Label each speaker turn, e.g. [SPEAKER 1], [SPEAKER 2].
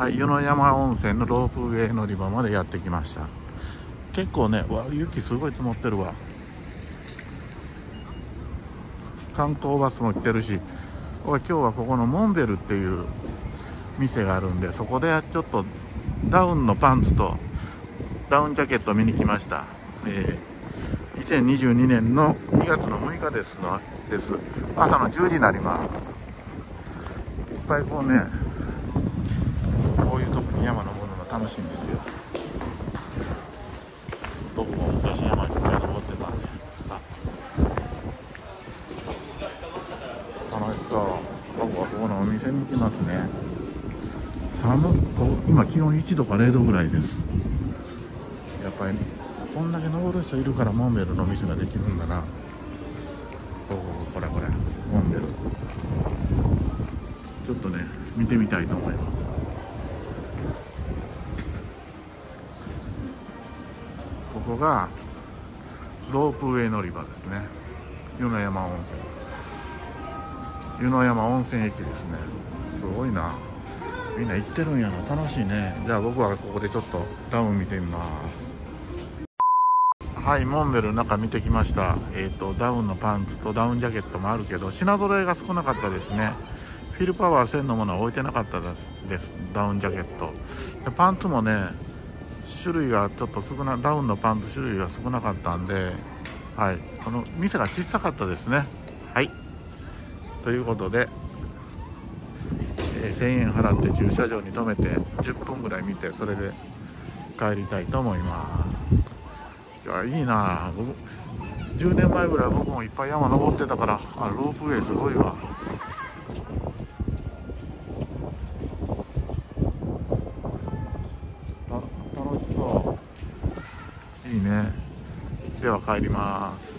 [SPEAKER 1] はい湯の山温泉のロープウェイ乗り場までやってきました。結構ねわ雪すごい積もってるわ。観光バスも来てるし今日はここのモンベルっていう店があるんでそこでちょっとダウンのパンツとダウンジャケット見に来ました、えー、2022年の2月の6日ですのです。朝の10時になります。いっぱいこうねこういうとこに山登るの楽しいんですよ。僕も昔山に一回登ってたんで楽しそう僕はここのお店に行きますね。寒今気温1度か0度ぐらいです。やっぱりこんだけ登る人いるからモンベルの店ができるんだな。おおこれこれ。モンベル。ちょっとね見てみたいと思います。ここがロープウェイ乗り場ですね。湯の山温泉。湯の山温泉駅ですね。すごいな。みんな行ってるんやな。楽しいね。じゃあ僕はここでちょっとダウン見てみます。はいモンベル中見てきました。えっ、ー、とダウンのパンツとダウンジャケットもあるけど品揃えが少なかったですね。フィルパワー1000のものは置いてなかったです。ダウンジャケット。パンツもね種類がちょっと少なダウンのパンツ種類が少なかったんではい。この店が小さかったですね。はい。ということで、えー、1000円払って駐車場に停めて10分ぐらい見てそれで帰りたいと思います。やいいな。僕10年前ぐらい僕もいっぱい山登ってたからあロープウェイすごいわ楽しそういいね。では帰ります。